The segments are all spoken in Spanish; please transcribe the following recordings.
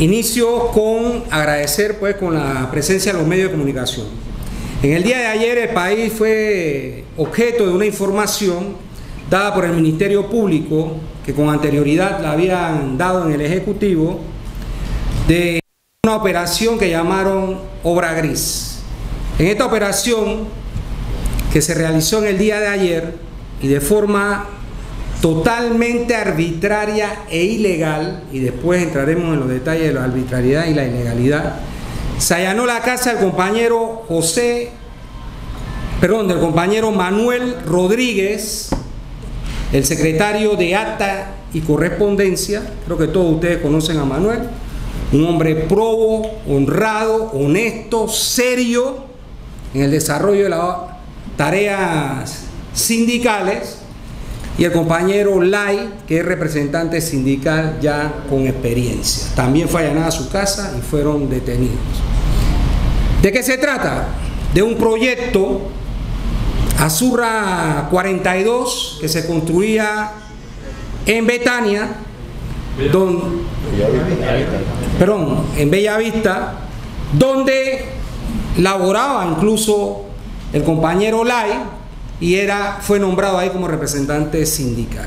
Inicio con agradecer pues con la presencia de los medios de comunicación. En el día de ayer el país fue objeto de una información dada por el Ministerio Público, que con anterioridad la habían dado en el Ejecutivo, de una operación que llamaron Obra Gris. En esta operación, que se realizó en el día de ayer y de forma totalmente arbitraria e ilegal, y después entraremos en los detalles de la arbitrariedad y la ilegalidad, se allanó la casa del compañero José, perdón, del compañero Manuel Rodríguez, el secretario de Acta y Correspondencia, creo que todos ustedes conocen a Manuel, un hombre probo, honrado, honesto, serio en el desarrollo de las tareas sindicales, y el compañero Lai, que es representante sindical ya con experiencia. También fue allanada a su casa y fueron detenidos. ¿De qué se trata? De un proyecto Azurra 42 que se construía en Betania, perdón, en Bellavista, donde laboraba incluso el compañero Lai y era, fue nombrado ahí como representante sindical.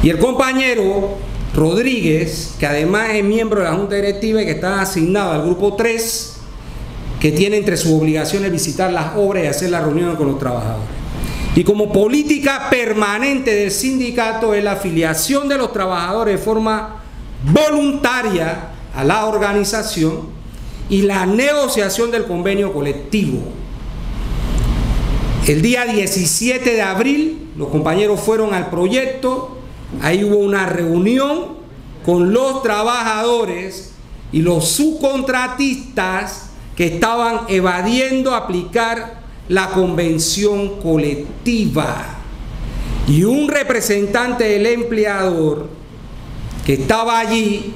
Y el compañero Rodríguez, que además es miembro de la Junta Directiva y que está asignado al grupo 3, que tiene entre sus obligaciones visitar las obras y hacer las reuniones con los trabajadores. Y como política permanente del sindicato es la afiliación de los trabajadores de forma voluntaria a la organización y la negociación del convenio colectivo. El día 17 de abril los compañeros fueron al proyecto, ahí hubo una reunión con los trabajadores y los subcontratistas que estaban evadiendo aplicar la convención colectiva. Y un representante del empleador que estaba allí,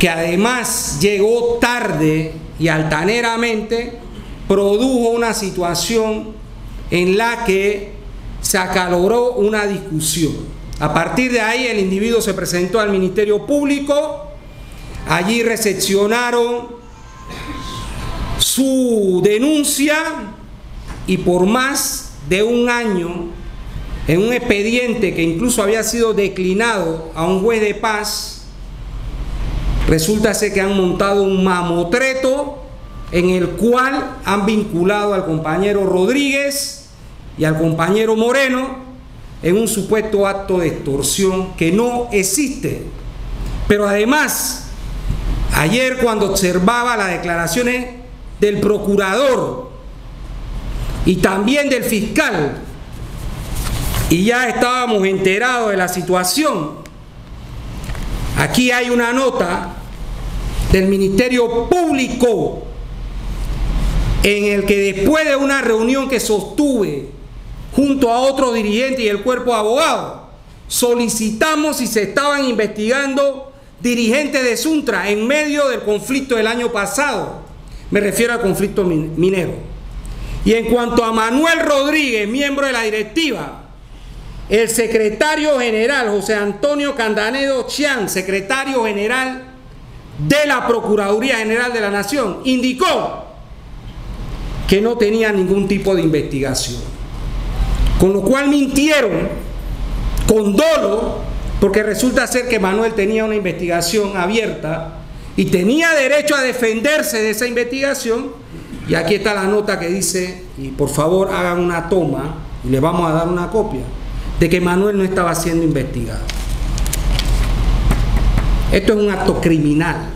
que además llegó tarde y altaneramente, produjo una situación en la que se acaloró una discusión. A partir de ahí el individuo se presentó al Ministerio Público, allí recepcionaron su denuncia y por más de un año, en un expediente que incluso había sido declinado a un juez de paz, resulta ser que han montado un mamotreto en el cual han vinculado al compañero Rodríguez y al compañero Moreno en un supuesto acto de extorsión que no existe. Pero además, ayer cuando observaba las declaraciones del procurador y también del fiscal, y ya estábamos enterados de la situación, aquí hay una nota del Ministerio Público en el que después de una reunión que sostuve junto a otros dirigentes y el cuerpo de abogados, solicitamos si se estaban investigando dirigentes de Suntra en medio del conflicto del año pasado. Me refiero al conflicto minero. Y en cuanto a Manuel Rodríguez, miembro de la directiva, el secretario general José Antonio Candanedo Chian, secretario general de la Procuraduría General de la Nación, indicó que no tenía ningún tipo de investigación. Con lo cual mintieron con dolo, porque resulta ser que Manuel tenía una investigación abierta y tenía derecho a defenderse de esa investigación. Y aquí está la nota que dice, y por favor hagan una toma, y le vamos a dar una copia, de que Manuel no estaba siendo investigado. Esto es un acto criminal.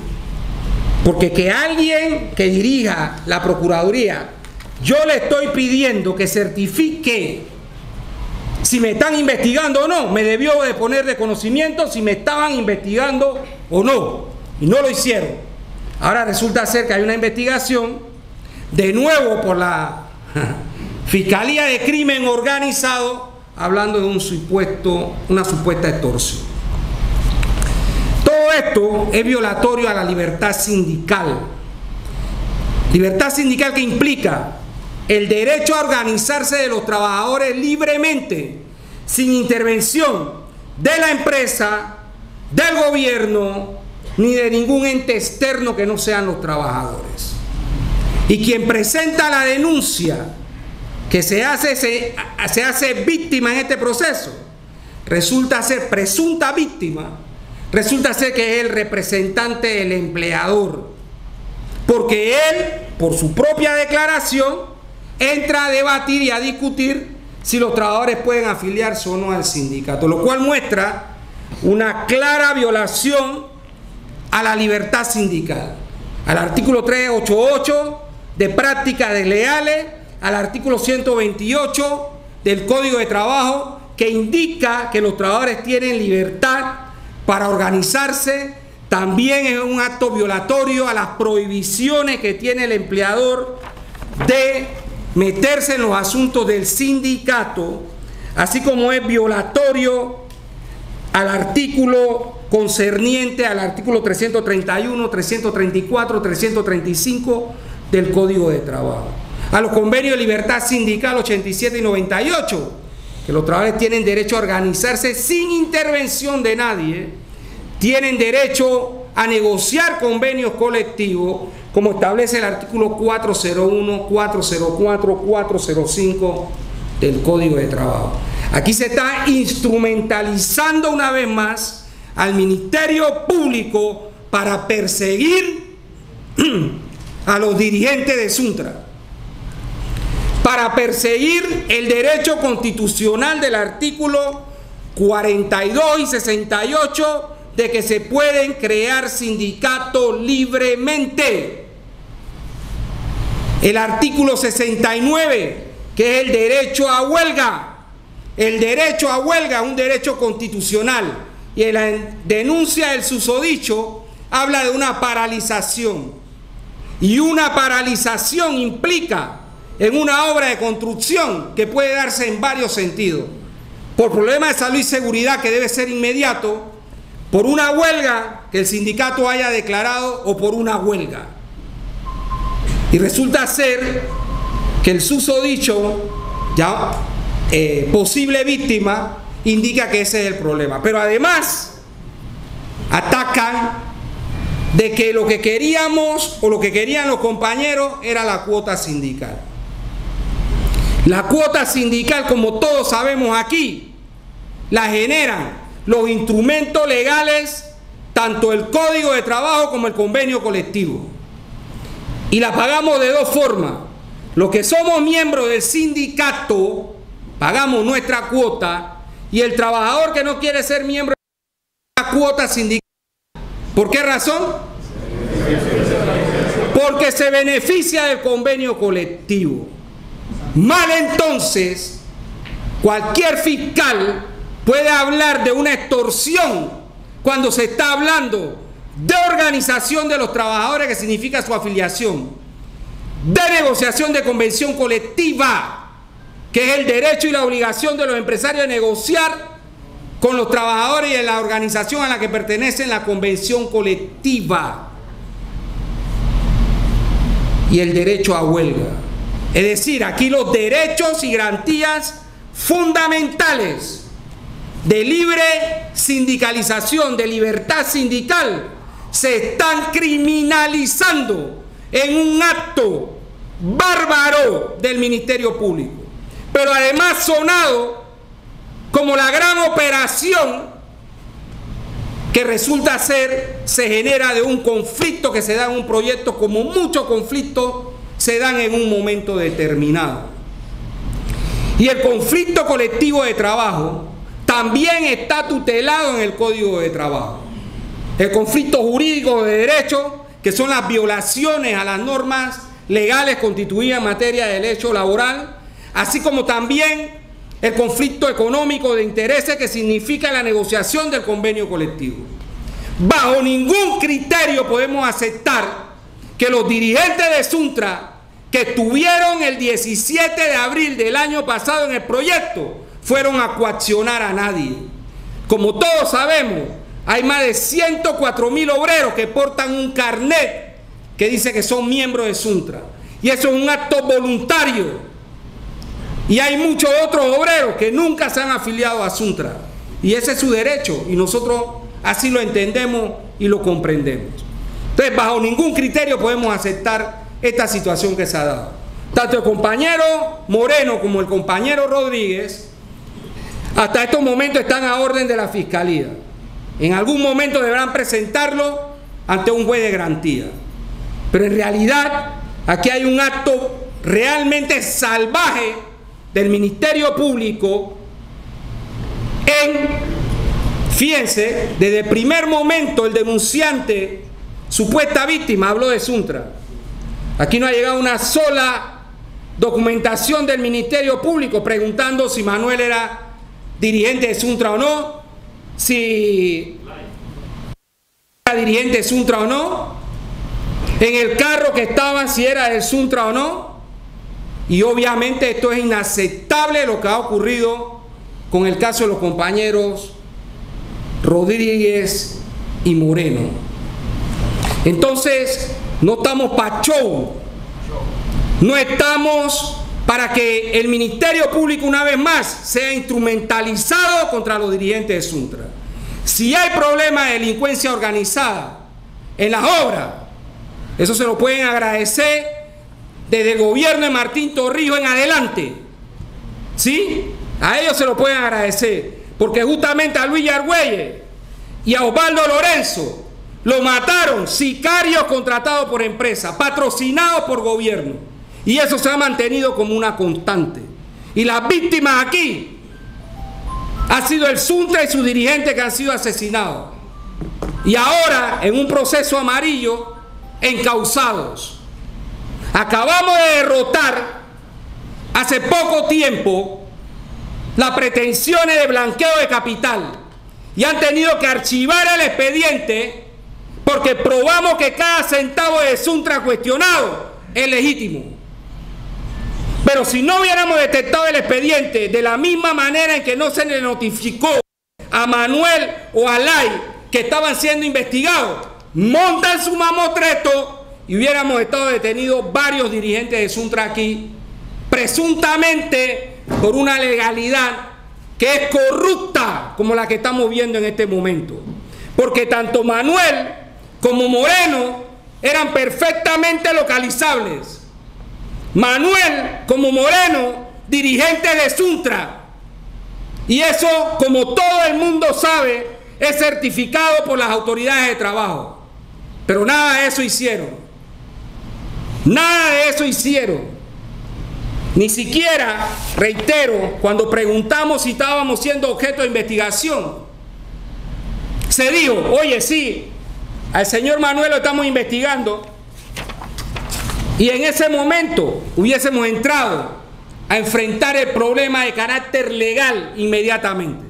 Porque que alguien que dirija la Procuraduría yo le estoy pidiendo que certifique si me están investigando o no. Me debió de poner de conocimiento si me estaban investigando o no. Y no lo hicieron. Ahora resulta ser que hay una investigación, de nuevo por la Fiscalía de Crimen Organizado, hablando de un supuesto, una supuesta extorsión. Todo esto es violatorio a la libertad sindical. Libertad sindical que implica el derecho a organizarse de los trabajadores libremente, sin intervención de la empresa, del gobierno ni de ningún ente externo que no sean los trabajadores. Y quien presenta la denuncia que se hace, se, se hace víctima en este proceso, resulta ser presunta víctima, resulta ser que es el representante del empleador. Porque él, por su propia declaración, entra a debatir y a discutir si los trabajadores pueden afiliarse o no al sindicato, lo cual muestra una clara violación a la libertad sindical, al artículo 388 de prácticas desleales, al artículo 128 del Código de Trabajo, que indica que los trabajadores tienen libertad para organizarse, también es un acto violatorio a las prohibiciones que tiene el empleador de meterse en los asuntos del sindicato, así como es violatorio al artículo concerniente al artículo 331, 334, 335 del Código de Trabajo. A los convenios de libertad sindical 87 y 98, que los trabajadores tienen derecho a organizarse sin intervención de nadie, tienen derecho a negociar convenios colectivos, como establece el artículo 401, 404, 405 del Código de Trabajo. Aquí se está instrumentalizando una vez más al Ministerio Público para perseguir a los dirigentes de Suntra, para perseguir el derecho constitucional del artículo 42 y 68 de que se pueden crear sindicatos libremente. El artículo 69, que es el derecho a huelga, el derecho a huelga es un derecho constitucional y en la denuncia del susodicho habla de una paralización. Y una paralización implica en una obra de construcción que puede darse en varios sentidos. Por problemas de salud y seguridad que debe ser inmediato, por una huelga que el sindicato haya declarado o por una huelga. Y resulta ser que el susodicho ya eh, posible víctima indica que ese es el problema. Pero además atacan de que lo que queríamos o lo que querían los compañeros era la cuota sindical. La cuota sindical, como todos sabemos aquí, la generan los instrumentos legales, tanto el código de trabajo como el convenio colectivo. Y la pagamos de dos formas. Los que somos miembros del sindicato, pagamos nuestra cuota y el trabajador que no quiere ser miembro de la cuota sindical. ¿Por qué razón? Porque se beneficia del convenio colectivo. Mal entonces, cualquier fiscal puede hablar de una extorsión cuando se está hablando de organización de los trabajadores, que significa su afiliación, de negociación de convención colectiva, que es el derecho y la obligación de los empresarios de negociar con los trabajadores y la organización a la que pertenecen la convención colectiva y el derecho a huelga. Es decir, aquí los derechos y garantías fundamentales de libre sindicalización, de libertad sindical, se están criminalizando en un acto bárbaro del Ministerio Público pero además sonado como la gran operación que resulta ser, se genera de un conflicto que se da en un proyecto, como muchos conflictos se dan en un momento determinado. Y el conflicto colectivo de trabajo también está tutelado en el Código de Trabajo. El conflicto jurídico de derecho, que son las violaciones a las normas legales constituidas en materia de derecho laboral, así como también el conflicto económico de intereses que significa la negociación del convenio colectivo. Bajo ningún criterio podemos aceptar que los dirigentes de Suntra que estuvieron el 17 de abril del año pasado en el proyecto fueron a coaccionar a nadie. Como todos sabemos, hay más de 104 mil obreros que portan un carnet que dice que son miembros de Suntra. Y eso es un acto voluntario y hay muchos otros obreros que nunca se han afiliado a Suntra. Y ese es su derecho. Y nosotros así lo entendemos y lo comprendemos. Entonces, bajo ningún criterio podemos aceptar esta situación que se ha dado. Tanto el compañero Moreno como el compañero Rodríguez, hasta estos momentos están a orden de la Fiscalía. En algún momento deberán presentarlo ante un juez de garantía. Pero en realidad aquí hay un acto realmente salvaje del Ministerio Público en, fíjense, desde el primer momento el denunciante, supuesta víctima, habló de Suntra. Aquí no ha llegado una sola documentación del Ministerio Público preguntando si Manuel era dirigente de Suntra o no, si era dirigente de Suntra o no, en el carro que estaba si era del Suntra o no. Y obviamente esto es inaceptable lo que ha ocurrido con el caso de los compañeros Rodríguez y Moreno. Entonces, no estamos para show, no estamos para que el Ministerio Público una vez más sea instrumentalizado contra los dirigentes de Suntra. Si hay problemas de delincuencia organizada en las obras, eso se lo pueden agradecer desde el gobierno de Martín Torrijos en adelante. ¿Sí? A ellos se lo pueden agradecer. Porque justamente a Luis Argüelles y a Osvaldo Lorenzo lo mataron sicarios contratados por empresas, patrocinados por gobierno. Y eso se ha mantenido como una constante. Y las víctimas aquí ha sido el Suntra y sus dirigentes que han sido asesinados. Y ahora, en un proceso amarillo, encausados. Acabamos de derrotar hace poco tiempo las pretensiones de blanqueo de capital y han tenido que archivar el expediente porque probamos que cada centavo de Suntra cuestionado es legítimo. Pero si no hubiéramos detectado el expediente de la misma manera en que no se le notificó a Manuel o a Lai que estaban siendo investigados, montan su mamotreto y hubiéramos estado detenidos varios dirigentes de Suntra aquí, presuntamente por una legalidad que es corrupta como la que estamos viendo en este momento. Porque tanto Manuel como Moreno eran perfectamente localizables. Manuel como Moreno, dirigente de Suntra. Y eso, como todo el mundo sabe, es certificado por las autoridades de trabajo. Pero nada de eso hicieron. Nada de eso hicieron. Ni siquiera, reitero, cuando preguntamos si estábamos siendo objeto de investigación, se dijo, oye, sí, al señor Manuel lo estamos investigando. Y en ese momento hubiésemos entrado a enfrentar el problema de carácter legal inmediatamente.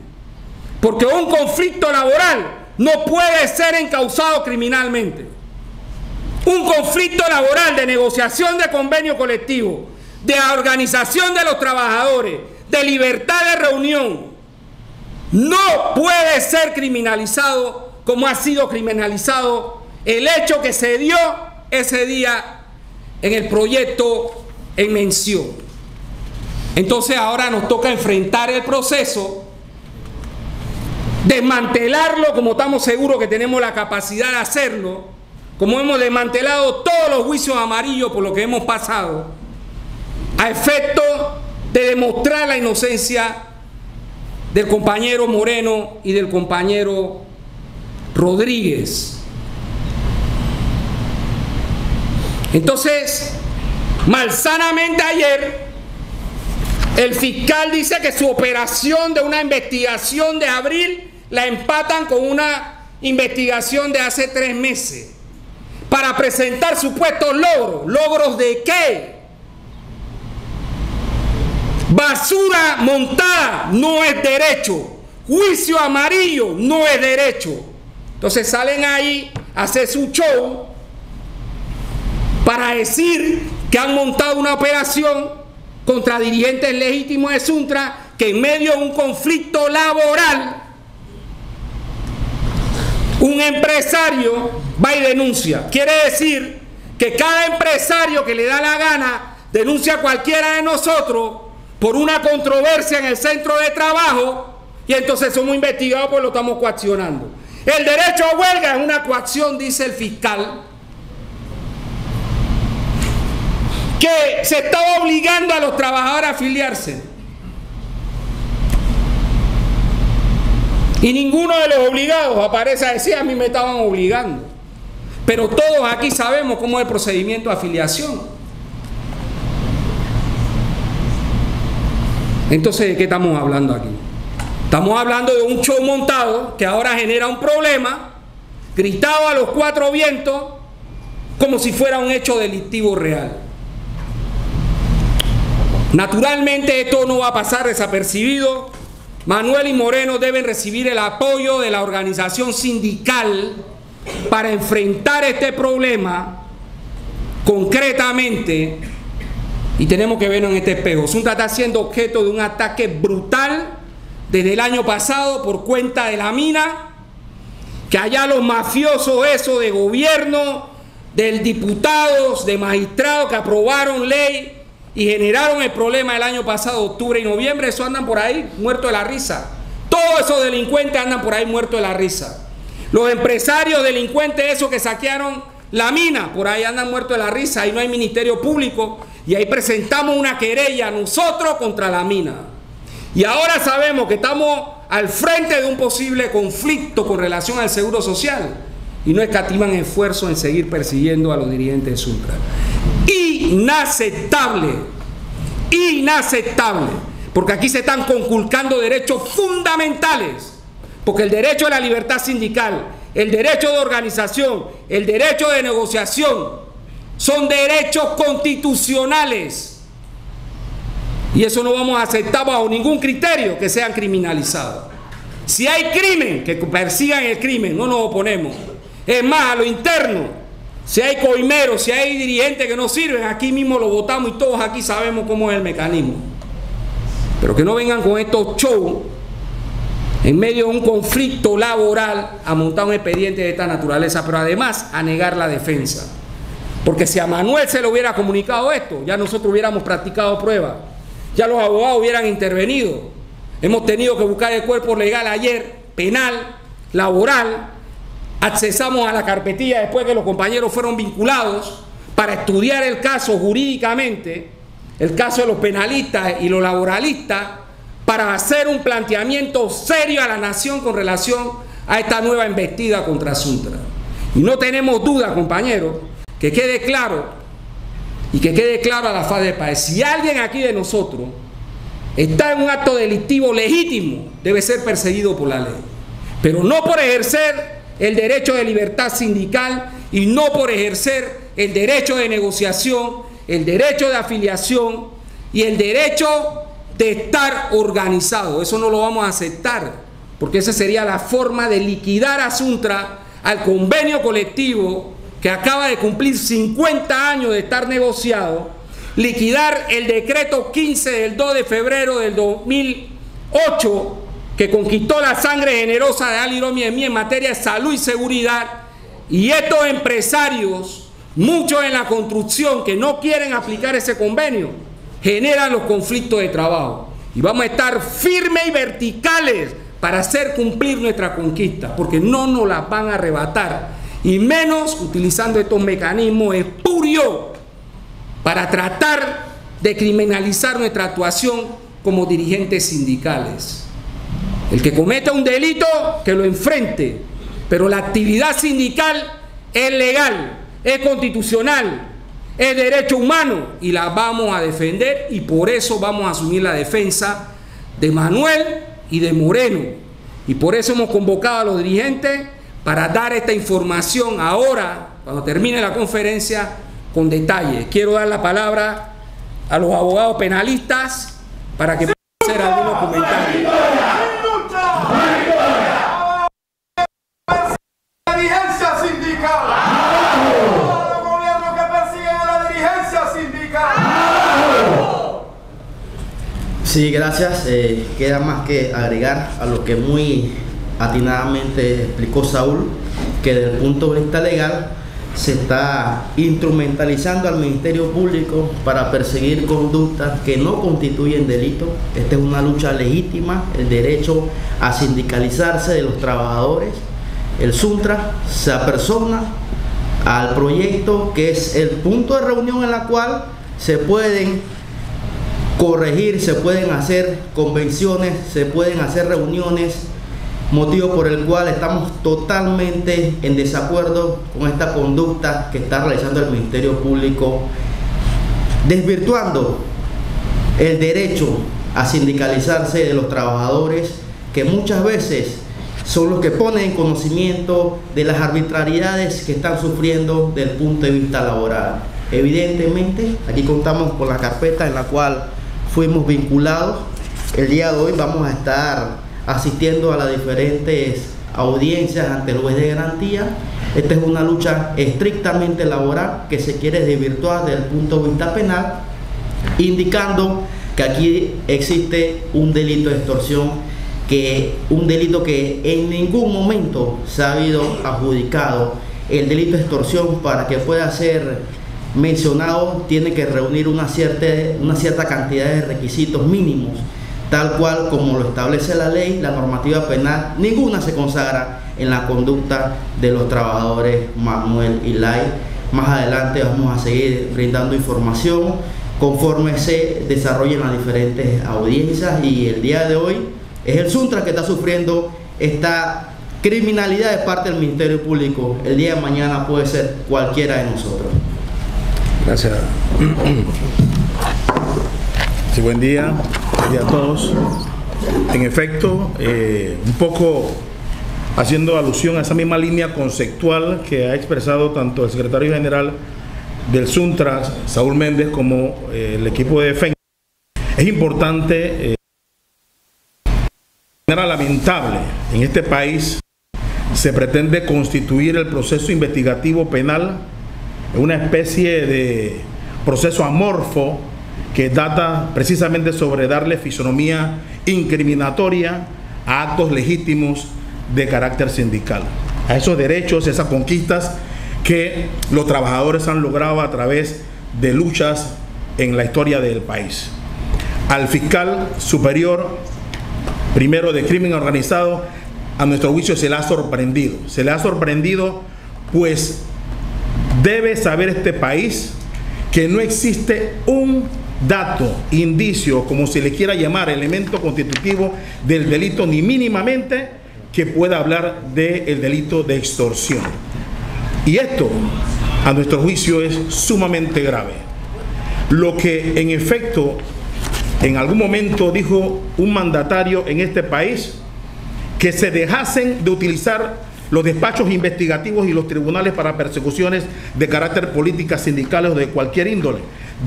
Porque un conflicto laboral no puede ser encausado criminalmente. Un conflicto laboral de negociación de convenio colectivo, de organización de los trabajadores, de libertad de reunión, no puede ser criminalizado como ha sido criminalizado el hecho que se dio ese día en el proyecto en mención. Entonces ahora nos toca enfrentar el proceso desmantelarlo como estamos seguros que tenemos la capacidad de hacerlo, como hemos desmantelado todos los juicios amarillos por lo que hemos pasado, a efecto de demostrar la inocencia del compañero Moreno y del compañero Rodríguez. Entonces, malsanamente ayer, el fiscal dice que su operación de una investigación de abril la empatan con una investigación de hace tres meses para presentar supuestos logros. ¿Logros de qué? Basura montada no es derecho. Juicio amarillo no es derecho. Entonces salen ahí a hacer su show para decir que han montado una operación contra dirigentes legítimos de Suntra que en medio de un conflicto laboral un empresario va y denuncia. Quiere decir que cada empresario que le da la gana denuncia a cualquiera de nosotros por una controversia en el centro de trabajo y entonces somos investigados pues lo estamos coaccionando. El derecho a huelga es una coacción, dice el fiscal, que se estaba obligando a los trabajadores a afiliarse. Y ninguno de los obligados aparece a decir, a mí me estaban obligando. Pero todos aquí sabemos cómo es el procedimiento de afiliación. Entonces, ¿de qué estamos hablando aquí? Estamos hablando de un show montado que ahora genera un problema, gritado a los cuatro vientos, como si fuera un hecho delictivo real. Naturalmente esto no va a pasar desapercibido. Manuel y Moreno deben recibir el apoyo de la organización sindical para enfrentar este problema concretamente y tenemos que verlo en este espejo. Zunta está siendo objeto de un ataque brutal desde el año pasado por cuenta de la mina, que allá los mafiosos eso de gobierno, del diputados, de magistrados que aprobaron ley y generaron el problema el año pasado, octubre y noviembre, eso andan por ahí muertos de la risa. Todos esos delincuentes andan por ahí muertos de la risa. Los empresarios delincuentes, esos que saquearon la mina, por ahí andan muertos de la risa, ahí no hay ministerio público y ahí presentamos una querella nosotros contra la mina. Y ahora sabemos que estamos al frente de un posible conflicto con relación al seguro social y no escatiman esfuerzo en seguir persiguiendo a los dirigentes de inaceptable, inaceptable, porque aquí se están conculcando derechos fundamentales, porque el derecho a la libertad sindical, el derecho de organización, el derecho de negociación, son derechos constitucionales. Y eso no vamos a aceptar bajo ningún criterio que sean criminalizados. Si hay crimen, que persigan el crimen, no nos oponemos. Es más, a lo interno, si hay coimeros, si hay dirigentes que no sirven, aquí mismo lo votamos y todos aquí sabemos cómo es el mecanismo. Pero que no vengan con estos shows en medio de un conflicto laboral a montar un expediente de esta naturaleza, pero además a negar la defensa. Porque si a Manuel se le hubiera comunicado esto, ya nosotros hubiéramos practicado pruebas, ya los abogados hubieran intervenido. Hemos tenido que buscar el cuerpo legal ayer, penal, laboral, accesamos a la carpetilla después que los compañeros fueron vinculados para estudiar el caso jurídicamente, el caso de los penalistas y los laboralistas, para hacer un planteamiento serio a la nación con relación a esta nueva embestida contra Suntra. Y no tenemos duda, compañeros, que quede claro y que quede claro a la faz de país. Si alguien aquí de nosotros está en un acto delictivo legítimo, debe ser perseguido por la ley. Pero no por ejercer el derecho de libertad sindical y no por ejercer el derecho de negociación, el derecho de afiliación y el derecho de estar organizado. Eso no lo vamos a aceptar, porque esa sería la forma de liquidar a Suntra al convenio colectivo que acaba de cumplir 50 años de estar negociado, liquidar el decreto 15 del 2 de febrero del 2008 que conquistó la sangre generosa de Ali Romi en mí en materia de salud y seguridad, y estos empresarios, muchos en la construcción que no quieren aplicar ese convenio, generan los conflictos de trabajo. Y vamos a estar firmes y verticales para hacer cumplir nuestra conquista, porque no nos la van a arrebatar, y menos utilizando estos mecanismos espurios para tratar de criminalizar nuestra actuación como dirigentes sindicales. El que cometa un delito, que lo enfrente. Pero la actividad sindical es legal, es constitucional, es derecho humano y la vamos a defender y por eso vamos a asumir la defensa de Manuel y de Moreno. Y por eso hemos convocado a los dirigentes para dar esta información ahora, cuando termine la conferencia, con detalle. Quiero dar la palabra a los abogados penalistas para que puedan hacer algunos comentarios. Sí, gracias. Eh, queda más que agregar a lo que muy atinadamente explicó Saúl, que desde el punto de vista legal se está instrumentalizando al Ministerio Público para perseguir conductas que no constituyen delito. Esta es una lucha legítima, el derecho a sindicalizarse de los trabajadores el Suntra se apersona al proyecto que es el punto de reunión en la cual se pueden corregir, se pueden hacer convenciones, se pueden hacer reuniones, motivo por el cual estamos totalmente en desacuerdo con esta conducta que está realizando el Ministerio Público, desvirtuando el derecho a sindicalizarse de los trabajadores que muchas veces son los que ponen en conocimiento de las arbitrariedades que están sufriendo desde el punto de vista laboral. Evidentemente, aquí contamos con la carpeta en la cual fuimos vinculados. El día de hoy vamos a estar asistiendo a las diferentes audiencias ante el juez de garantía. Esta es una lucha estrictamente laboral que se quiere desvirtuar desde el punto de vista penal, indicando que aquí existe un delito de extorsión que un delito que en ningún momento se ha habido adjudicado. El delito de extorsión para que pueda ser mencionado tiene que reunir una cierta, una cierta cantidad de requisitos mínimos, tal cual como lo establece la ley, la normativa penal, ninguna se consagra en la conducta de los trabajadores Manuel y Lai. Más adelante vamos a seguir brindando información conforme se desarrollen las diferentes audiencias y el día de hoy es el Suntra que está sufriendo esta criminalidad de parte del Ministerio Público. El día de mañana puede ser cualquiera de nosotros. Gracias. Sí, buen día. Buen día a todos. En efecto, eh, un poco haciendo alusión a esa misma línea conceptual que ha expresado tanto el secretario general del Suntra, Saúl Méndez, como eh, el equipo de defensa, es importante... Eh, lamentable, en este país se pretende constituir el proceso investigativo penal en una especie de proceso amorfo que data precisamente sobre darle fisonomía incriminatoria a actos legítimos de carácter sindical, a esos derechos, esas conquistas que los trabajadores han logrado a través de luchas en la historia del país. Al fiscal superior primero de crimen organizado, a nuestro juicio se le ha sorprendido. Se le ha sorprendido pues debe saber este país que no existe un dato, indicio, como se le quiera llamar, elemento constitutivo del delito, ni mínimamente que pueda hablar del delito de extorsión. Y esto, a nuestro juicio, es sumamente grave. Lo que en efecto en algún momento dijo un mandatario en este país que se dejasen de utilizar los despachos investigativos y los tribunales para persecuciones de carácter política, sindicales o de cualquier índole.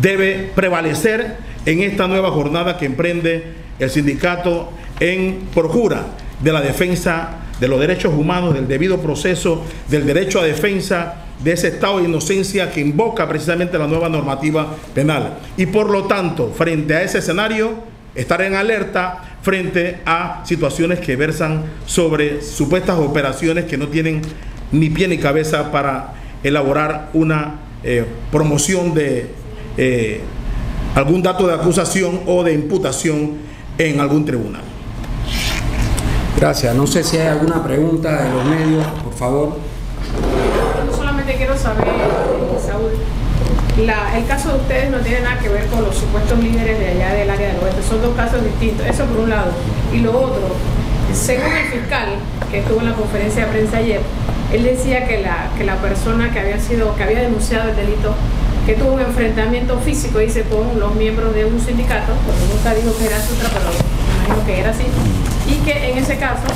Debe prevalecer en esta nueva jornada que emprende el sindicato en procura de la defensa de los derechos humanos, del debido proceso, del derecho a defensa de ese estado de inocencia que invoca precisamente la nueva normativa penal. Y por lo tanto, frente a ese escenario, estar en alerta frente a situaciones que versan sobre supuestas operaciones que no tienen ni pie ni cabeza para elaborar una eh, promoción de eh, algún dato de acusación o de imputación en algún tribunal. Gracias. No sé si hay alguna pregunta de los medios, por favor quiero saber, Saúl, el caso de ustedes no tiene nada que ver con los supuestos líderes de allá del área del oeste, son dos casos distintos, eso por un lado. Y lo otro, según el fiscal que estuvo en la conferencia de prensa ayer, él decía que la, que la persona que había sido, que había denunciado el delito, que tuvo un enfrentamiento físico, dice, con los miembros de un sindicato, porque nunca dijo que era Sutra, pero imagino que era así, y que en ese caso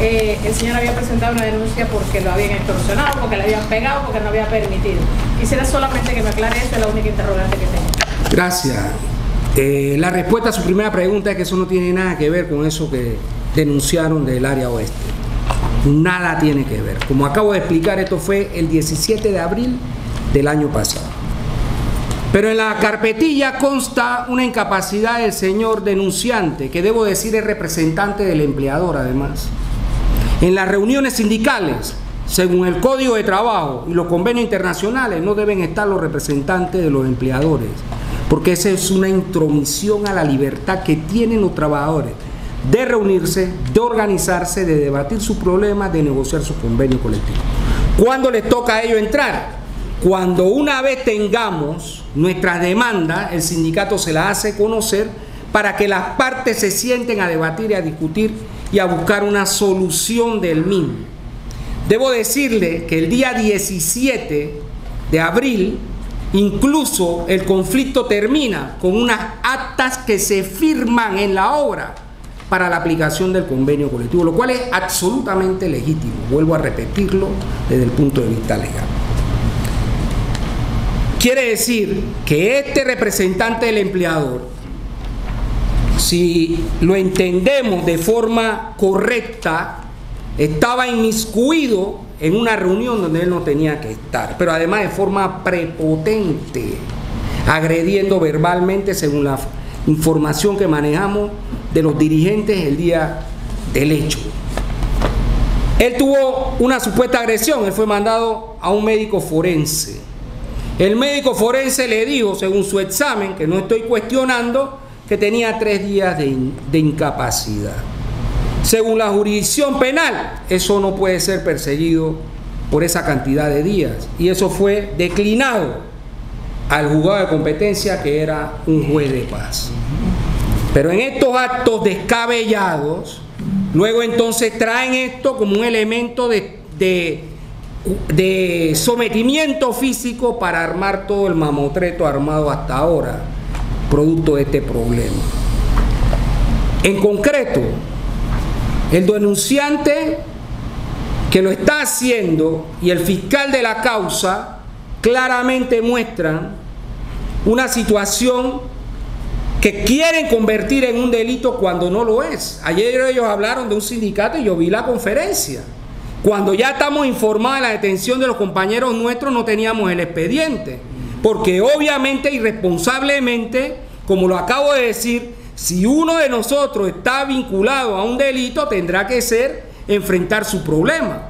eh, el señor había presentado una denuncia porque lo habían extorsionado, porque le habían pegado, porque no había permitido. Quisiera solamente que me aclare eso, es la única interrogante que tengo. Gracias. Eh, la respuesta a su primera pregunta es que eso no tiene nada que ver con eso que denunciaron del área oeste. Nada tiene que ver. Como acabo de explicar, esto fue el 17 de abril del año pasado. Pero en la carpetilla consta una incapacidad del señor denunciante, que debo decir es representante del empleador además. En las reuniones sindicales, según el Código de Trabajo y los convenios internacionales, no deben estar los representantes de los empleadores, porque esa es una intromisión a la libertad que tienen los trabajadores de reunirse, de organizarse, de debatir sus problemas, de negociar su convenio colectivo. ¿Cuándo les toca a ellos entrar? Cuando una vez tengamos nuestras demandas, el sindicato se las hace conocer para que las partes se sienten a debatir y a discutir y a buscar una solución del mismo. Debo decirle que el día 17 de abril, incluso el conflicto termina con unas actas que se firman en la obra para la aplicación del convenio colectivo, lo cual es absolutamente legítimo, vuelvo a repetirlo desde el punto de vista legal. Quiere decir que este representante del empleador, si lo entendemos de forma correcta, estaba inmiscuido en una reunión donde él no tenía que estar, pero además de forma prepotente, agrediendo verbalmente según la información que manejamos de los dirigentes el día del hecho. Él tuvo una supuesta agresión, él fue mandado a un médico forense. El médico forense le dijo, según su examen, que no estoy cuestionando, que tenía tres días de, incapacidad. Según la jurisdicción penal, eso no puede ser perseguido por esa cantidad de días. Y eso fue declinado al juzgado de competencia que era un juez de paz. Pero en estos actos descabellados, luego entonces traen esto como un elemento de, de, de sometimiento físico para armar todo el mamotreto armado hasta ahora, producto de este problema. En concreto, el denunciante que lo está haciendo y el fiscal de la causa claramente muestran una situación que quieren convertir en un delito cuando no lo es. Ayer ellos hablaron de un sindicato y yo vi la conferencia. Cuando ya estamos informados de la detención de los compañeros nuestros no teníamos el expediente. Porque obviamente, irresponsablemente, como lo acabo de decir, si uno de nosotros está vinculado a un delito, tendrá que ser enfrentar su problema.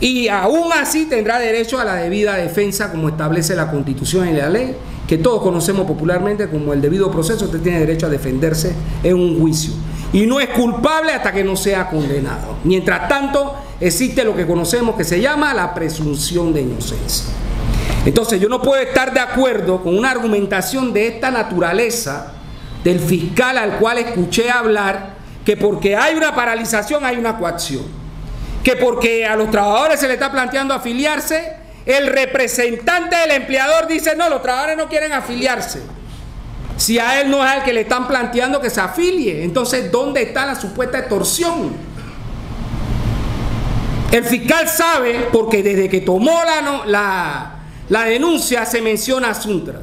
Y aún así tendrá derecho a la debida defensa como establece la Constitución y la ley, que todos conocemos popularmente como el debido proceso. Usted tiene derecho a defenderse en un juicio. Y no es culpable hasta que no sea condenado. Mientras tanto, existe lo que conocemos que se llama la presunción de inocencia. Entonces yo no puedo estar de acuerdo con una argumentación de esta naturaleza del fiscal al cual escuché hablar que porque hay una paralización hay una coacción, que porque a los trabajadores se le está planteando afiliarse, el representante del empleador dice, no, los trabajadores no quieren afiliarse. Si a él no es al que le están planteando que se afilie, entonces ¿dónde está la supuesta extorsión? El fiscal sabe, porque desde que tomó la, la, la denuncia se menciona a Suntra.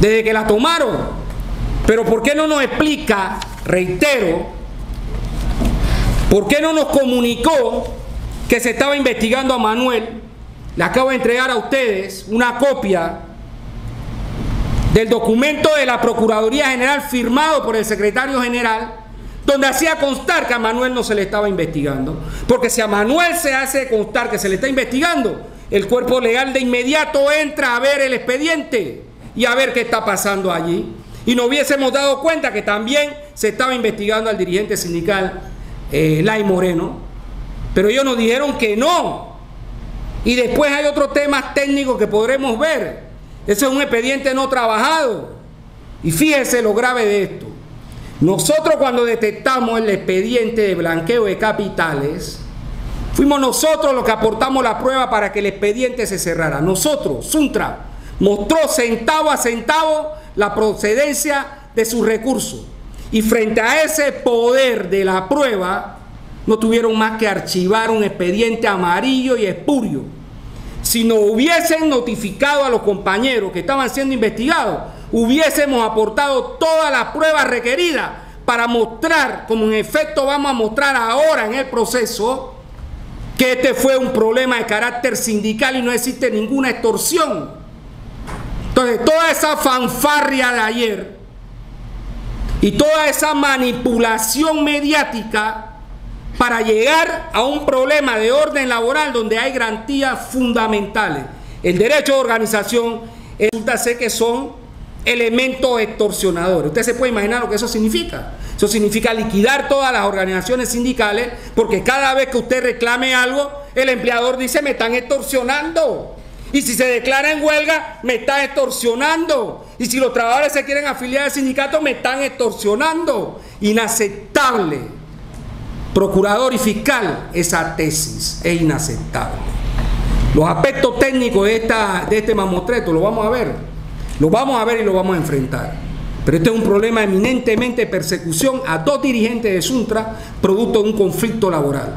Desde que la tomaron, pero ¿por qué no nos explica, reitero, por qué no nos comunicó que se estaba investigando a Manuel? Le acabo de entregar a ustedes una copia del documento de la Procuraduría General firmado por el secretario general, donde hacía constar que a Manuel no se le estaba investigando. Porque si a Manuel se hace constar que se le está investigando, el cuerpo legal de inmediato entra a ver el expediente y a ver qué está pasando allí y nos hubiésemos dado cuenta que también se estaba investigando al dirigente sindical eh, Lai Moreno, pero ellos nos dijeron que no. Y después hay otros temas técnicos que podremos ver. Ese es un expediente no trabajado. Y fíjese lo grave de esto. Nosotros cuando detectamos el expediente de blanqueo de capitales, fuimos nosotros los que aportamos la prueba para que el expediente se cerrara. Nosotros, Suntra, mostró centavo a centavo la procedencia de sus recursos. Y frente a ese poder de la prueba, no tuvieron más que archivar un expediente amarillo y espurio. Si no hubiesen notificado a los compañeros que estaban siendo investigados, hubiésemos aportado todas las pruebas requeridas para mostrar, como en efecto vamos a mostrar ahora en el proceso, que este fue un problema de carácter sindical y no existe ninguna extorsión. Entonces, toda esa fanfarria de ayer y toda esa manipulación mediática para llegar a un problema de orden laboral donde hay garantías fundamentales. El derecho de organización resulta ser que son elementos extorsionadores. Usted se puede imaginar lo que eso significa. Eso significa liquidar todas las organizaciones sindicales porque cada vez que usted reclame algo, el empleador dice me están extorsionando. Y si se declara en huelga, me están extorsionando. Y si los trabajadores se quieren afiliar al sindicato, me están extorsionando. Inaceptable. Procurador y fiscal, esa tesis es inaceptable. Los aspectos técnicos de, esta, de este mamotreto lo vamos a ver. Lo vamos a ver y lo vamos a enfrentar. Pero este es un problema eminentemente de persecución a dos dirigentes de Suntra, producto de un conflicto laboral.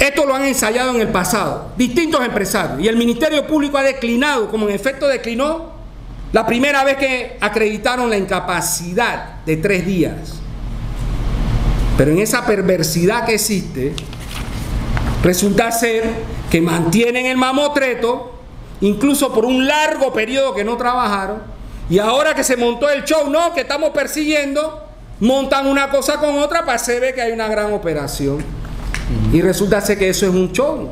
Esto lo han ensayado en el pasado, distintos empresarios, y el Ministerio Público ha declinado, como en efecto declinó la primera vez que acreditaron la incapacidad de tres días. Pero en esa perversidad que existe, resulta ser que mantienen el mamotreto, incluso por un largo periodo que no trabajaron, y ahora que se montó el show, no, que estamos persiguiendo, montan una cosa con otra para se ve que hay una gran operación. Y resulta ser que eso es un show.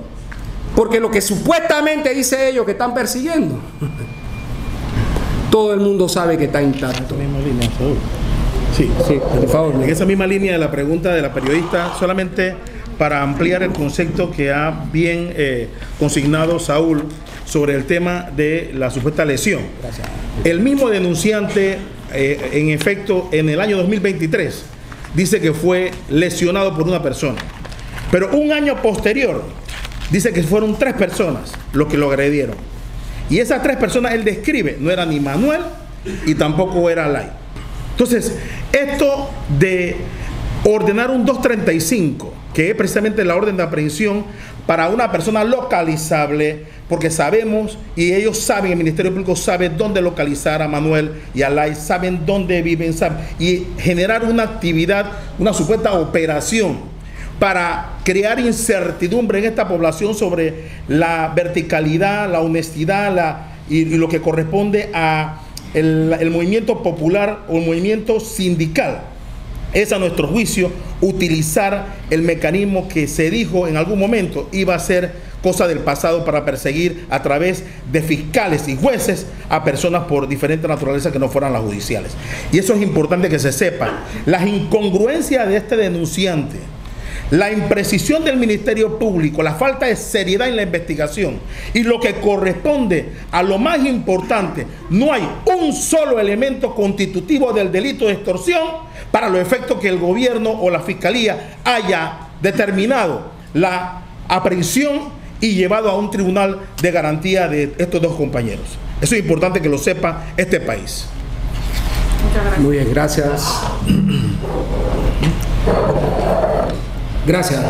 Porque lo que supuestamente dice ellos que están persiguiendo, todo el mundo sabe que está intacto. Sí, sí, por favor. En esa misma línea de la pregunta de la periodista, solamente para ampliar el concepto que ha bien eh, consignado Saúl sobre el tema de la supuesta lesión. El mismo denunciante, eh, en efecto, en el año 2023, dice que fue lesionado por una persona. Pero un año posterior, dice que fueron tres personas los que lo agredieron. Y esas tres personas él describe, no era ni Manuel y tampoco era Lai. Entonces, esto de ordenar un 235, que es precisamente la orden de aprehensión para una persona localizable, porque sabemos y ellos saben, el Ministerio Público sabe dónde localizar a Manuel y a Lai, saben dónde viven, y generar una actividad, una supuesta operación para crear incertidumbre en esta población sobre la verticalidad, la honestidad la, y, lo que corresponde a el movimiento popular o el movimiento sindical es a nuestro juicio utilizar el mecanismo que se dijo en algún momento iba a ser cosa del pasado para perseguir a través de fiscales y jueces a personas por diferentes naturaleza que no fueran las judiciales. Y eso es importante que se sepa. Las incongruencias de este denunciante la imprecisión del Ministerio Público, la falta de seriedad en la investigación y lo que corresponde a lo más importante, no hay un solo elemento constitutivo del delito de extorsión para los efectos que el gobierno o la fiscalía haya determinado la aprehensión y llevado a un tribunal de garantía de estos dos compañeros. Eso es importante que lo sepa este país. Muchas gracias. Muy bien, gracias. Gracias.